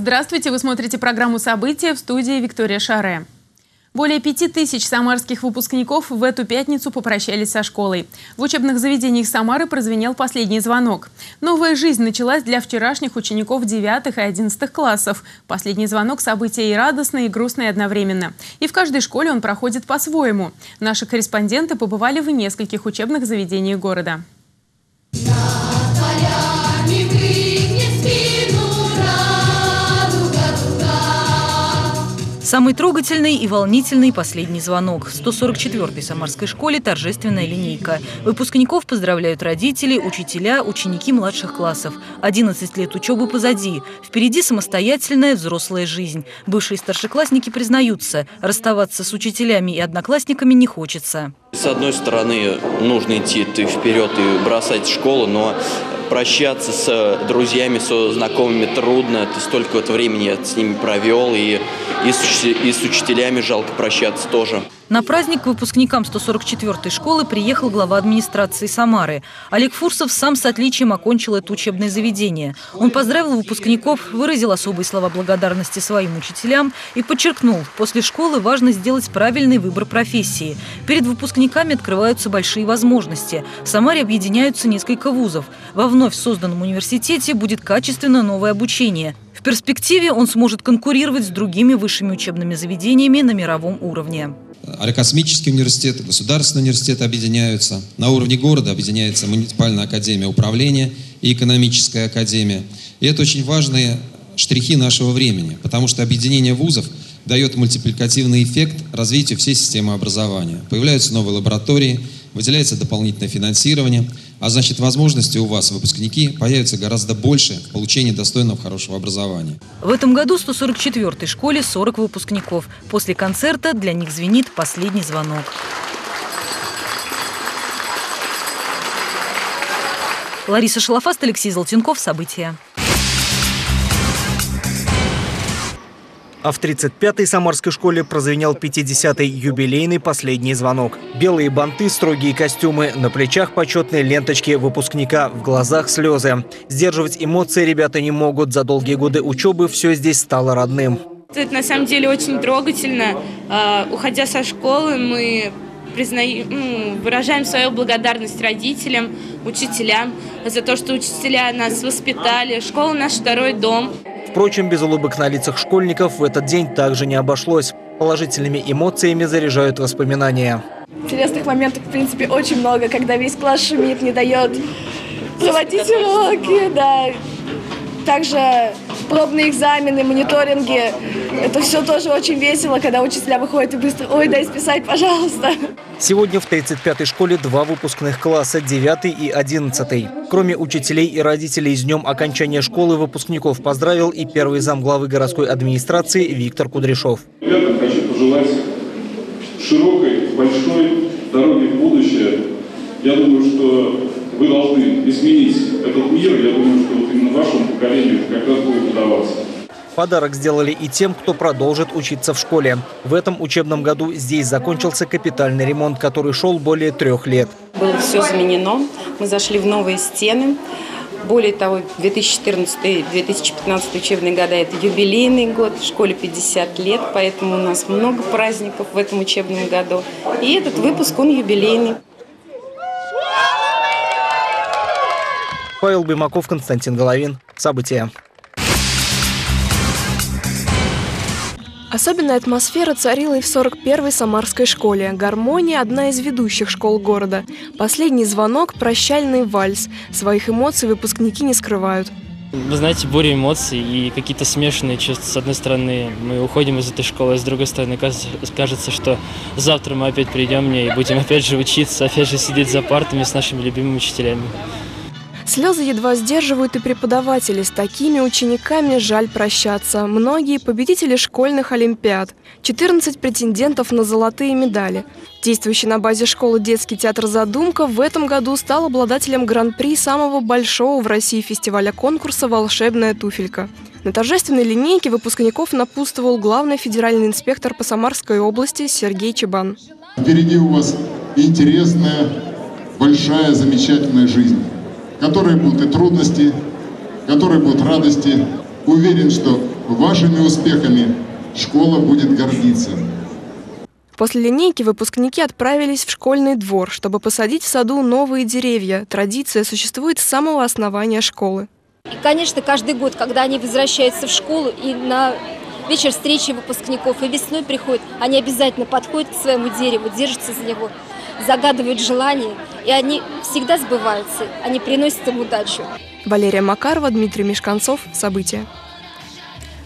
Здравствуйте, вы смотрите программу «События» в студии Виктория Шаре. Более пяти тысяч самарских выпускников в эту пятницу попрощались со школой. В учебных заведениях Самары прозвенел последний звонок. Новая жизнь началась для вчерашних учеников 9 и 11 классов. Последний звонок – событие и радостное, и грустное одновременно. И в каждой школе он проходит по-своему. Наши корреспонденты побывали в нескольких учебных заведениях города. Самый трогательный и волнительный последний звонок. В 144-й Самарской школе торжественная линейка. Выпускников поздравляют родители, учителя, ученики младших классов. 11 лет учебы позади. Впереди самостоятельная взрослая жизнь. Бывшие старшеклассники признаются, расставаться с учителями и одноклассниками не хочется. С одной стороны, нужно идти ты вперед и бросать школу, но прощаться с друзьями, со знакомыми трудно. Ты столько вот времени с ними провел, и, и, с, и с учителями жалко прощаться тоже. На праздник к выпускникам 144-й школы приехал глава администрации Самары. Олег Фурсов сам с отличием окончил это учебное заведение. Он поздравил выпускников, выразил особые слова благодарности своим учителям и подчеркнул, после школы важно сделать правильный выбор профессии. Перед выпускниками открываются большие возможности. В Самаре объединяются несколько вузов. Во вновь созданном университете будет качественно новое обучение. В перспективе он сможет конкурировать с другими высшими учебными заведениями на мировом уровне. Аэрокосмический университет, государственный университет объединяются. На уровне города объединяется муниципальная академия управления и экономическая академия. И это очень важные штрихи нашего времени, потому что объединение вузов дает мультипликативный эффект развитию всей системы образования. Появляются новые лаборатории, выделяется дополнительное финансирование, а значит возможности у вас, выпускники, появятся гораздо больше в получении достойного хорошего образования. В этом году в 144-й школе 40 выпускников. После концерта для них звенит последний звонок. Лариса Шалафаст, Алексей Золотенков. События. А в 35-й Самарской школе прозвенел 50-й юбилейный последний звонок. Белые банты, строгие костюмы, на плечах почетные ленточки выпускника, в глазах слезы. Сдерживать эмоции ребята не могут. За долгие годы учебы все здесь стало родным. Это на самом деле очень трогательно. А, уходя со школы, мы признаем, ну, выражаем свою благодарность родителям, учителям за то, что учителя нас воспитали. Школа наш второй дом. Впрочем, без улыбок на лицах школьников в этот день также не обошлось. Положительными эмоциями заряжают воспоминания. Интересных моментов, в принципе, очень много, когда весь класс шумит, не дает проводить уроки, да. Также пробные экзамены, мониторинги. Это все тоже очень весело, когда учителя выходят и быстро «Ой, дай списать, пожалуйста». Сегодня в 35-й школе два выпускных класса, 9 и 11. Кроме учителей и родителей, с днем окончания школы выпускников поздравил и первый зам главы городской администрации Виктор Кудряшов. Ребятам хочу пожелать широкой, большой дороги в будущее. Я думаю, что вы должны изменить этот мир. Я думаю, что вот именно вашему поколению как раз будет удаваться. Подарок сделали и тем, кто продолжит учиться в школе. В этом учебном году здесь закончился капитальный ремонт, который шел более трех лет. Было все заменено. Мы зашли в новые стены. Более того, 2014-2015 учебные года – это юбилейный год, в школе 50 лет, поэтому у нас много праздников в этом учебном году. И этот выпуск, он юбилейный. Павел Бимаков, Константин Головин. События. Особенная атмосфера царила и в 41-й Самарской школе. Гармония – одна из ведущих школ города. Последний звонок – прощальный вальс. Своих эмоций выпускники не скрывают. Вы знаете, буря эмоций и какие-то смешанные чувства. С одной стороны, мы уходим из этой школы, а с другой стороны, кажется, что завтра мы опять придем и будем опять же учиться, опять же сидеть за партами с нашими любимыми учителями. Слезы едва сдерживают и преподаватели. С такими учениками жаль прощаться. Многие победители школьных олимпиад. 14 претендентов на золотые медали. Действующий на базе школы детский театр «Задумка» в этом году стал обладателем гран-при самого большого в России фестиваля конкурса «Волшебная туфелька». На торжественной линейке выпускников напутствовал главный федеральный инспектор по Самарской области Сергей Чебан. Впереди у вас интересная, большая, замечательная жизнь которые будут и трудности, которые будут радости. Уверен, что Вашими успехами школа будет гордиться. После линейки выпускники отправились в школьный двор, чтобы посадить в саду новые деревья. Традиция существует с самого основания школы. И, конечно, каждый год, когда они возвращаются в школу и на вечер встречи выпускников и весной приходят, они обязательно подходят к своему дереву, держатся за него, загадывают желания, и они всегда сбываются, они приносят им удачу. Валерия Макарова, Дмитрий Мешканцов. События.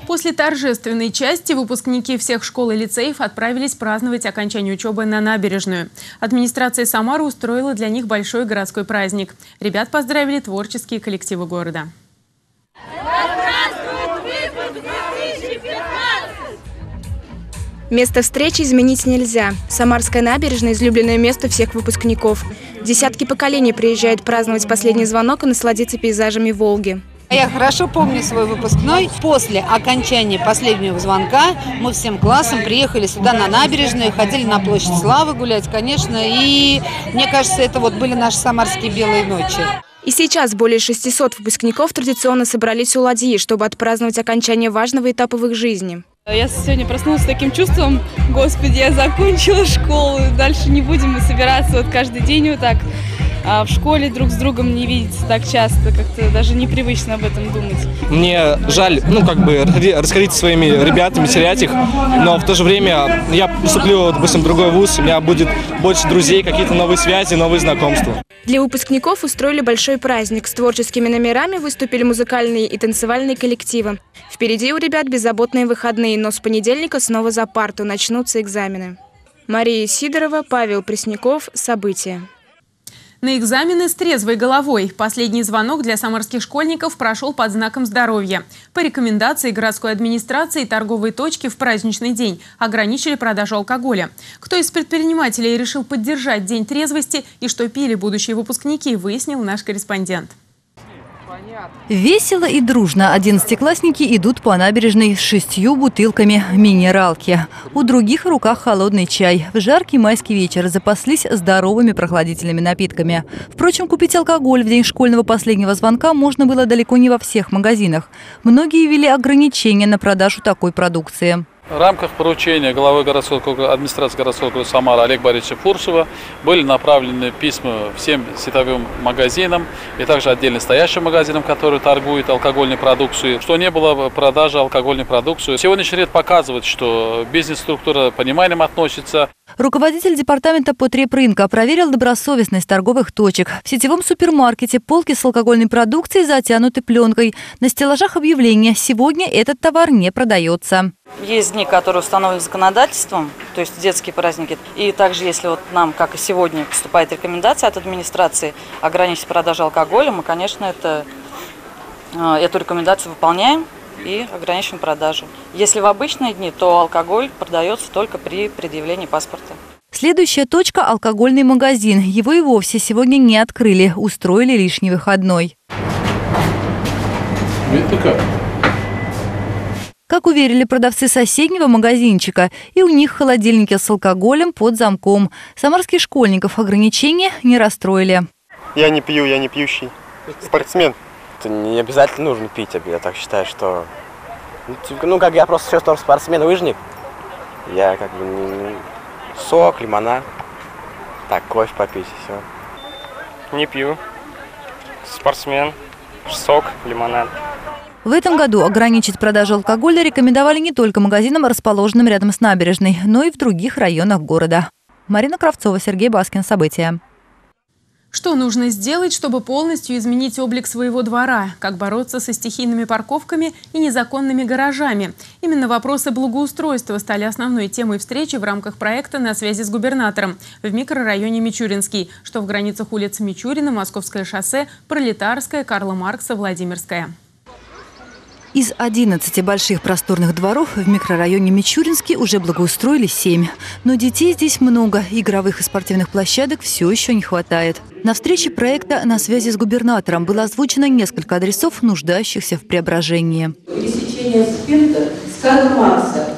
После торжественной части выпускники всех школ и лицеев отправились праздновать окончание учебы на набережную. Администрация Самары устроила для них большой городской праздник. Ребят поздравили творческие коллективы города. Место встречи изменить нельзя. Самарская набережная – излюбленное место всех выпускников. Десятки поколений приезжают праздновать последний звонок и насладиться пейзажами Волги. Я хорошо помню свой выпускной. После окончания последнего звонка мы всем классом приехали сюда на набережную, ходили на площадь Славы гулять, конечно. И мне кажется, это вот были наши самарские белые ночи. И сейчас более 600 выпускников традиционно собрались у ладьи, чтобы отпраздновать окончание важного этапа в их жизни. Я сегодня проснулась с таким чувством, господи, я закончила школу, дальше не будем мы собираться вот каждый день вот так в школе друг с другом не видеться так часто, как-то даже непривычно об этом думать. Мне жаль, ну, как бы, расходить со своими ребятами, терять их, но в то же время я поступлю, допустим, в другой вуз, у меня будет больше друзей, какие-то новые связи, новые знакомства. Для выпускников устроили большой праздник. С творческими номерами выступили музыкальные и танцевальные коллективы. Впереди у ребят беззаботные выходные, но с понедельника снова за парту начнутся экзамены. Мария Сидорова, Павел Пресняков. События. На экзамены с трезвой головой. Последний звонок для самарских школьников прошел под знаком здоровья. По рекомендации городской администрации торговые точки в праздничный день ограничили продажу алкоголя. Кто из предпринимателей решил поддержать День трезвости и что пили будущие выпускники, выяснил наш корреспондент. Весело и дружно одиннадцатиклассники идут по набережной с шестью бутылками минералки. У других в руках холодный чай. В жаркий майский вечер запаслись здоровыми прохладительными напитками. Впрочем, купить алкоголь в день школьного последнего звонка можно было далеко не во всех магазинах. Многие ввели ограничения на продажу такой продукции. В рамках поручения главы городского администрации городского округа Самара Олега Борисовича Фурсова были направлены письма всем сетовым магазинам и также отдельно стоящим магазинам, которые торгуют алкогольной продукцией, что не было продажи алкогольной продукции. Сегодняшний ряд показывает, что бизнес-структура пониманием относится. Руководитель департамента потребрынка проверил добросовестность торговых точек. В сетевом супермаркете полки с алкогольной продукцией затянуты пленкой. На стеллажах объявления «Сегодня этот товар не продается». Есть дни, которые установлены законодательством, то есть детские праздники. И также, если вот нам, как и сегодня, поступает рекомендация от администрации ограничить продажу алкоголя, мы, конечно, это, э, эту рекомендацию выполняем и ограничиваем продажу. Если в обычные дни, то алкоголь продается только при предъявлении паспорта. Следующая точка – алкогольный магазин. Его и вовсе сегодня не открыли, устроили лишний выходной. Это как? Как уверили продавцы соседнего магазинчика, и у них холодильники с алкоголем под замком. Самарских школьников ограничения не расстроили. Я не пью, я не пьющий. Спортсмен. Это не обязательно нужно пить, я так считаю, что... Ну, как я просто все спортсмен, лыжник. Я как бы не... сок, лимонад. Так, кофе попить и все. Не пью. Спортсмен. Сок, лимонад. В этом году ограничить продажу алкоголя рекомендовали не только магазинам, расположенным рядом с набережной, но и в других районах города. Марина Кравцова, Сергей Баскин. События. Что нужно сделать, чтобы полностью изменить облик своего двора? Как бороться со стихийными парковками и незаконными гаражами? Именно вопросы благоустройства стали основной темой встречи в рамках проекта «На связи с губернатором» в микрорайоне Мичуринский, что в границах улиц Мичурина, Московское шоссе, Пролетарская, Карла Маркса, Владимирская. Из 11 больших просторных дворов в микрорайоне Мичуринский уже благоустроили 7. Но детей здесь много, игровых и спортивных площадок все еще не хватает. На встрече проекта «На связи с губернатором» было озвучено несколько адресов, нуждающихся в преображении. Пересечение спирта с Маркса.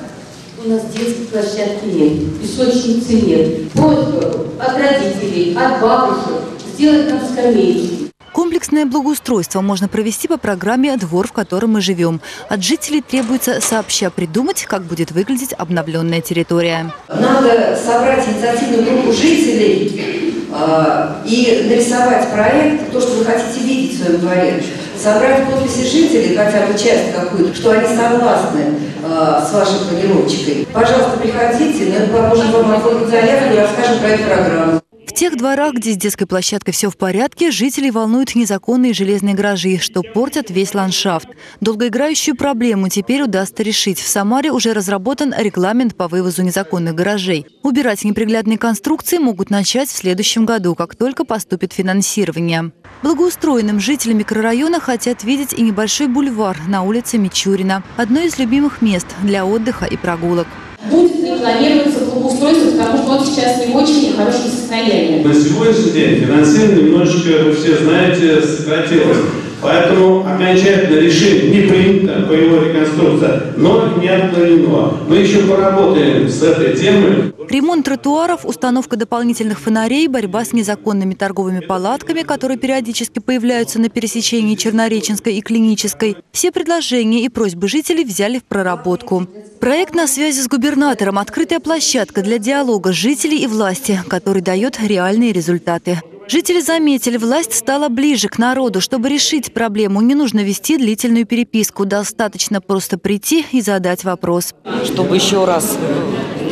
У нас детской площадки нет, песочницы нет. Просьба от родителей, от бабушек сделать нам скамеечки Комплексное благоустройство можно провести по программе «Двор, в котором мы живем». От жителей требуется сообща придумать, как будет выглядеть обновленная территория. Надо собрать инициативную группу жителей э, и нарисовать проект, то, что вы хотите видеть в своем дворе. Собрать подписи жителей, хотя бы часть какую-то, что они согласны э, с вашей планировочкой. Пожалуйста, приходите, мы поможем вам оформить заявку и расскажем про эту программу. Тех дворах, где с детской площадкой все в порядке, жителей волнуют незаконные железные гаражи, что портят весь ландшафт. Долгоиграющую проблему теперь удастся решить. В Самаре уже разработан регламент по вывозу незаконных гаражей. Убирать неприглядные конструкции могут начать в следующем году, как только поступит финансирование. Благоустроенным жители микрорайона хотят видеть и небольшой бульвар на улице Мичурина. Одно из любимых мест для отдыха и прогулок будет ли планироваться благоустройство, потому что он сейчас не в очень хорошем состоянии. На сегодняшний день финансирование немножечко, вы все знаете, сократилось. Поэтому окончательное решение не принято по его реконструкции, но не отклонено. Мы еще поработаем с этой темой. Ремонт тротуаров, установка дополнительных фонарей, борьба с незаконными торговыми палатками, которые периодически появляются на пересечении Чернореченской и Клинической. Все предложения и просьбы жителей взяли в проработку. Проект на связи с губернатором – открытая площадка для диалога жителей и власти, который дает реальные результаты. Жители заметили, власть стала ближе к народу. Чтобы решить проблему, не нужно вести длительную переписку. Достаточно просто прийти и задать вопрос. Чтобы еще раз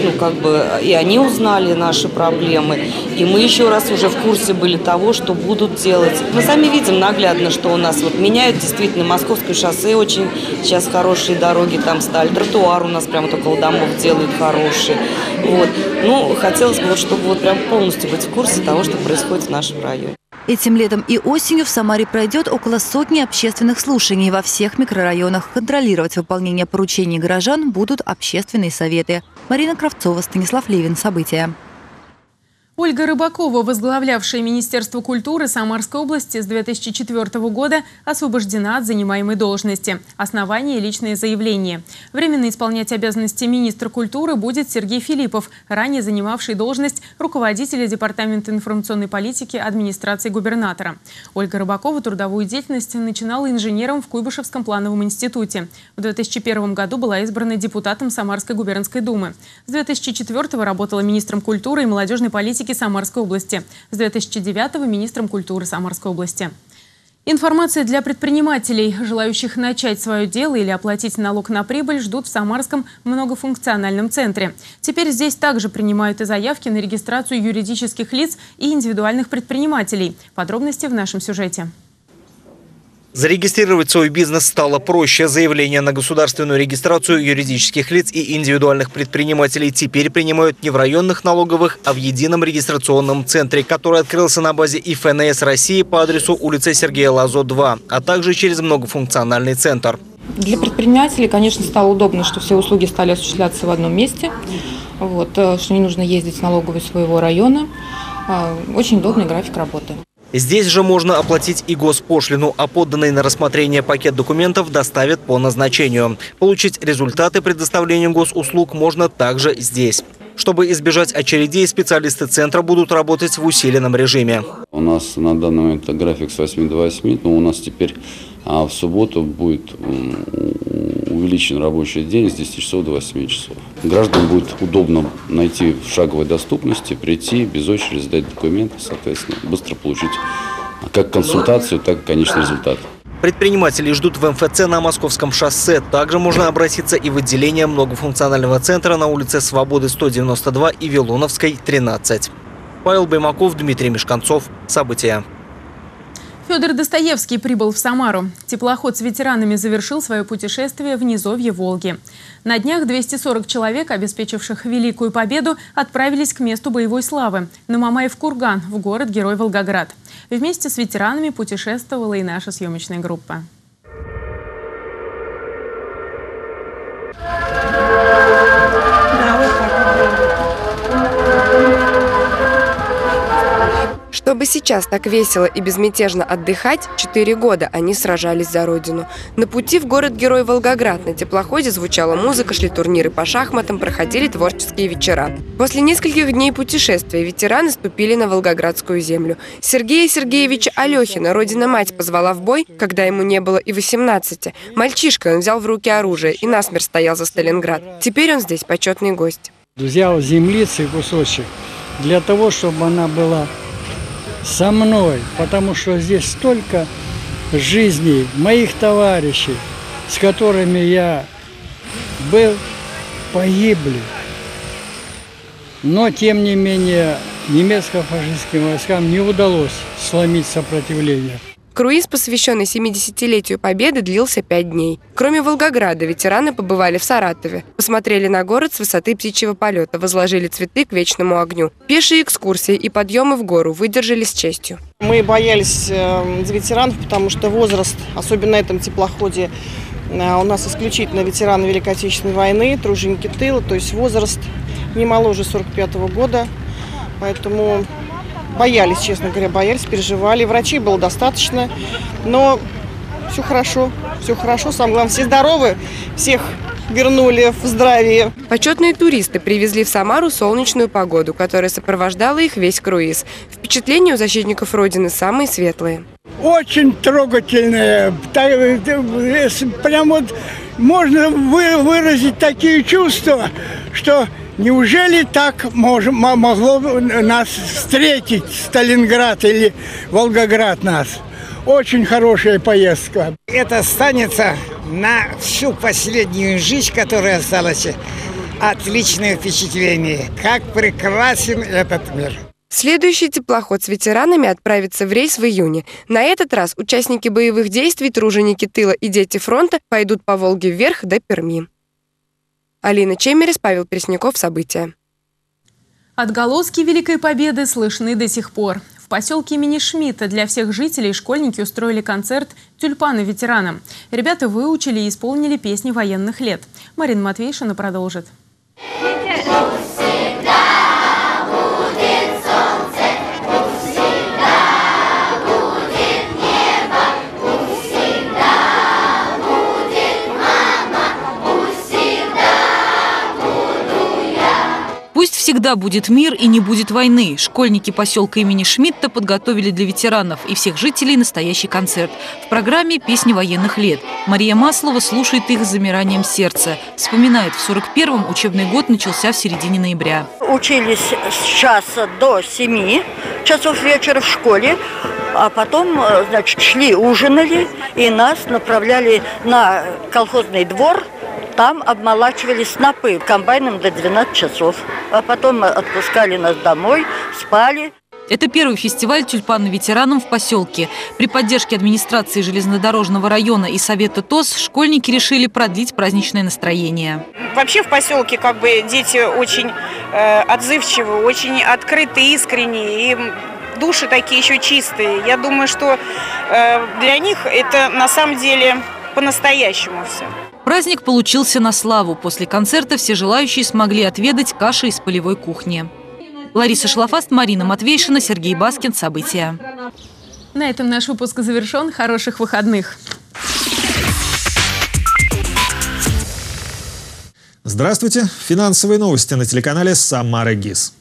ну, как бы, и они узнали наши проблемы, и мы еще раз уже в курсе были того, что будут делать. Мы сами видим наглядно, что у нас вот меняют действительно Московское шоссе, очень сейчас хорошие дороги там стали, тротуар у нас прямо около домов делают хороший. Вот. Ну, хотелось бы, вот, чтобы вот прям полностью быть в курсе того, что происходит в нашем районе. Этим летом и осенью в Самаре пройдет около сотни общественных слушаний во всех микрорайонах. Контролировать выполнение поручений горожан будут общественные советы. Марина Кравцова, Станислав Левин. События. Ольга Рыбакова, возглавлявшая Министерство культуры Самарской области с 2004 года, освобождена от занимаемой должности. Основание – личное заявление. Временно исполнять обязанности министра культуры будет Сергей Филиппов, ранее занимавший должность руководителя Департамента информационной политики администрации губернатора. Ольга Рыбакова трудовую деятельность начинала инженером в Куйбышевском плановом институте. В 2001 году была избрана депутатом Самарской губернской думы. С 2004 работала министром культуры и молодежной политики политики Самарской области. С 2009 министром культуры Самарской области. Информация для предпринимателей, желающих начать свое дело или оплатить налог на прибыль, ждут в Самарском многофункциональном центре. Теперь здесь также принимают и заявки на регистрацию юридических лиц и индивидуальных предпринимателей. Подробности в нашем сюжете. Зарегистрировать свой бизнес стало проще. Заявление на государственную регистрацию юридических лиц и индивидуальных предпринимателей теперь принимают не в районных налоговых, а в едином регистрационном центре, который открылся на базе ИФНС России по адресу улица Сергея Лазо, 2, а также через многофункциональный центр. Для предпринимателей, конечно, стало удобно, что все услуги стали осуществляться в одном месте, вот, э, что не нужно ездить в налоговую своего района. А, очень удобный график работы. Здесь же можно оплатить и госпошлину, а подданный на рассмотрение пакет документов доставят по назначению. Получить результаты предоставления госуслуг можно также здесь. Чтобы избежать очередей, специалисты центра будут работать в усиленном режиме. У нас на данный момент график с 8 до 8, но у нас теперь а в субботу будет увеличен рабочий день с 10 часов до 8 часов. Гражданам будет удобно найти в шаговой доступности, прийти, без очереди сдать документы, соответственно, быстро получить как консультацию, так и конечный результат. Предприниматели ждут в МФЦ на Московском шоссе. Также можно обратиться и в отделение многофункционального центра на улице Свободы 192 и Вилоновской 13. Павел Баймаков, Дмитрий Мешканцов. События. Федор Достоевский прибыл в Самару. Теплоход с ветеранами завершил свое путешествие в низовье Волги. На днях 240 человек, обеспечивших Великую Победу, отправились к месту боевой славы – на Мамаев-Курган, в город-герой Волгоград. Вместе с ветеранами путешествовала и наша съемочная группа. Чтобы сейчас так весело и безмятежно отдыхать, четыре года они сражались за родину. На пути в город-герой Волгоград на теплоходе звучала музыка, шли турниры по шахматам, проходили творческие вечера. После нескольких дней путешествия ветераны ступили на волгоградскую землю. Сергея Сергеевича Алехина родина-мать позвала в бой, когда ему не было и 18. Мальчишкой он взял в руки оружие и насмерть стоял за Сталинград. Теперь он здесь почетный гость. Взял землицы кусочек для того, чтобы она была со мной, потому что здесь столько жизней моих товарищей, с которыми я был, погибли. Но, тем не менее, немецко-фашистским войскам не удалось сломить сопротивление. Круиз, посвященный 70-летию Победы, длился пять дней. Кроме Волгограда, ветераны побывали в Саратове. Посмотрели на город с высоты птичьего полета, возложили цветы к вечному огню. Пешие экскурсии и подъемы в гору выдержали с честью. Мы боялись за ветеранов, потому что возраст, особенно на этом теплоходе, э, у нас исключительно ветераны Великой Отечественной войны, труженики тыла, то есть возраст не моложе 45 -го года. Поэтому боялись, честно говоря, боялись, переживали. Врачей было достаточно, но все хорошо, все хорошо. Самое главное, все здоровы, всех вернули в здравие. Почетные туристы привезли в Самару солнечную погоду, которая сопровождала их весь круиз. Впечатления у защитников Родины самые светлые. Очень трогательные. Прям вот можно выразить такие чувства, что Неужели так мож, могло нас встретить Сталинград или Волгоград нас? Очень хорошая поездка. Это останется на всю последнюю жизнь, которая осталась. Отличное впечатление. Как прекрасен этот мир. Следующий теплоход с ветеранами отправится в рейс в июне. На этот раз участники боевых действий, труженики тыла и дети фронта пойдут по Волге вверх до Перми. Алина Чемерис, Павел Пресняков. События. Отголоски Великой Победы слышны до сих пор. В поселке имени Шмидта для всех жителей школьники устроили концерт «Тюльпаны ветеранам». Ребята выучили и исполнили песни военных лет. Марина Матвейшина продолжит. Всегда будет мир и не будет войны. Школьники поселка имени Шмидта подготовили для ветеранов и всех жителей настоящий концерт. В программе «Песни военных лет». Мария Маслова слушает их с замиранием сердца. Вспоминает, в 41-м учебный год начался в середине ноября. Учились с часа до 7 часов вечера в школе. А потом, э, значит, шли, ужинали, и нас направляли на колхозный двор – там обмолачивали снопы комбайном до 12 часов. А потом отпускали нас домой, спали. Это первый фестиваль «Тюльпаны ветеранам» в поселке. При поддержке администрации железнодорожного района и Совета ТОС школьники решили продлить праздничное настроение. Вообще в поселке как бы дети очень э, отзывчивы, очень открытые, искренние. И души такие еще чистые. Я думаю, что э, для них это на самом деле по-настоящему все. Праздник получился на славу. После концерта все желающие смогли отведать каши из полевой кухни. Лариса Шлафаст, Марина Матвейшина, Сергей Баскин. События. На этом наш выпуск завершен. Хороших выходных. Здравствуйте. Финансовые новости на телеканале «Самара ГИС».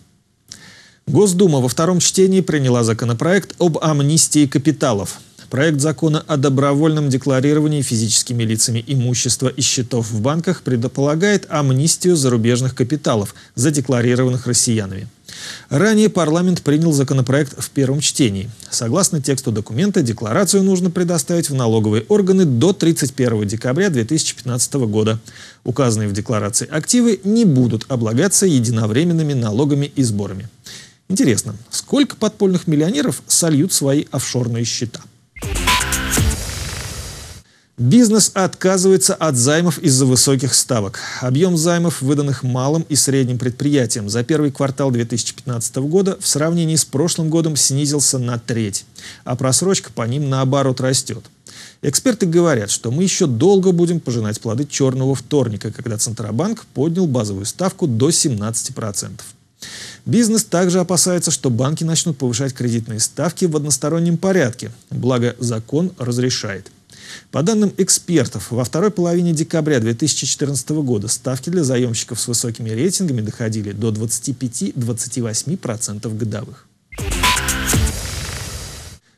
Госдума во втором чтении приняла законопроект об амнистии капиталов. Проект закона о добровольном декларировании физическими лицами имущества и счетов в банках предполагает амнистию зарубежных капиталов, задекларированных россиянами. Ранее парламент принял законопроект в первом чтении. Согласно тексту документа, декларацию нужно предоставить в налоговые органы до 31 декабря 2015 года. Указанные в декларации активы не будут облагаться единовременными налогами и сборами. Интересно, сколько подпольных миллионеров сольют свои офшорные счета? Бизнес отказывается от займов из-за высоких ставок. Объем займов, выданных малым и средним предприятиям, за первый квартал 2015 года в сравнении с прошлым годом снизился на треть, а просрочка по ним наоборот растет. Эксперты говорят, что мы еще долго будем пожинать плоды черного вторника, когда Центробанк поднял базовую ставку до 17%. Бизнес также опасается, что банки начнут повышать кредитные ставки в одностороннем порядке, благо закон разрешает. По данным экспертов, во второй половине декабря 2014 года ставки для заемщиков с высокими рейтингами доходили до 25-28% годовых.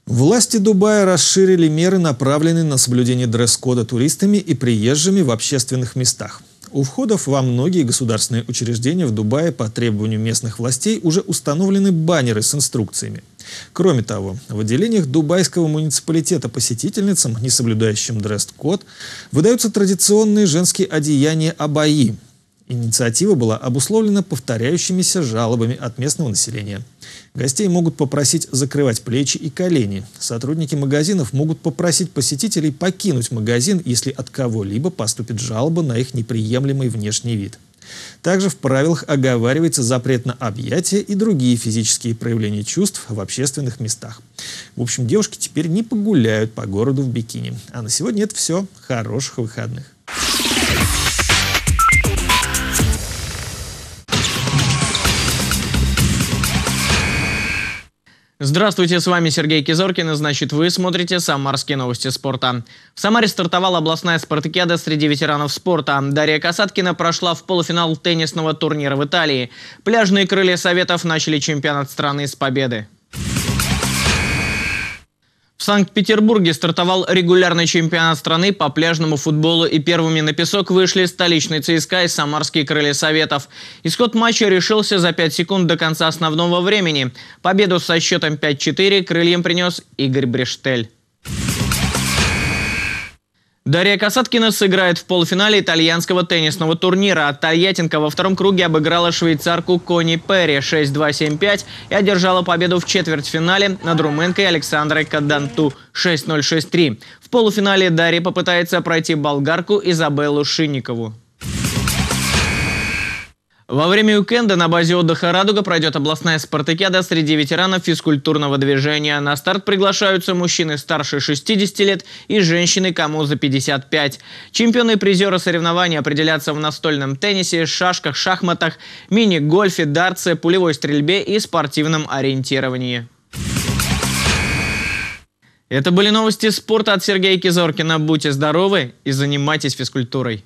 Власти Дубая расширили меры, направленные на соблюдение дресс-кода туристами и приезжими в общественных местах. У входов во многие государственные учреждения в Дубае по требованию местных властей уже установлены баннеры с инструкциями. Кроме того, в отделениях дубайского муниципалитета посетительницам, не соблюдающим дресс-код, выдаются традиционные женские одеяния абаи. Инициатива была обусловлена повторяющимися жалобами от местного населения. Гостей могут попросить закрывать плечи и колени. Сотрудники магазинов могут попросить посетителей покинуть магазин, если от кого-либо поступит жалоба на их неприемлемый внешний вид. Также в правилах оговаривается запрет на объятия и другие физические проявления чувств в общественных местах. В общем, девушки теперь не погуляют по городу в бикини. А на сегодня это все. Хороших выходных. Здравствуйте, с вами Сергей Кизоркин, и значит вы смотрите «Самарские новости спорта». В Самаре стартовала областная спартакиада среди ветеранов спорта. Дарья Касаткина прошла в полуфинал теннисного турнира в Италии. Пляжные крылья Советов начали чемпионат страны с победы. В Санкт-Петербурге стартовал регулярный чемпионат страны по пляжному футболу и первыми на песок вышли столичный ЦСКА и самарские крылья Советов. Исход матча решился за 5 секунд до конца основного времени. Победу со счетом 5-4 крыльям принес Игорь Брештель. Дарья Касаткина сыграет в полуфинале итальянского теннисного турнира. Тольяттинка во втором круге обыграла швейцарку Кони Перри 6-2-7-5 и одержала победу в четвертьфинале над румынкой Александрой Каданту 6-0-6-3. В полуфинале Дарья попытается пройти болгарку Изабеллу Шинникову. Во время уикенда на базе отдыха «Радуга» пройдет областная спартакиада среди ветеранов физкультурного движения. На старт приглашаются мужчины старше 60 лет и женщины, кому за 55. Чемпионы и призеры соревнований определятся в настольном теннисе, шашках, шахматах, мини-гольфе, дартсе, пулевой стрельбе и спортивном ориентировании. Это были новости спорта от Сергея Кизоркина. Будьте здоровы и занимайтесь физкультурой.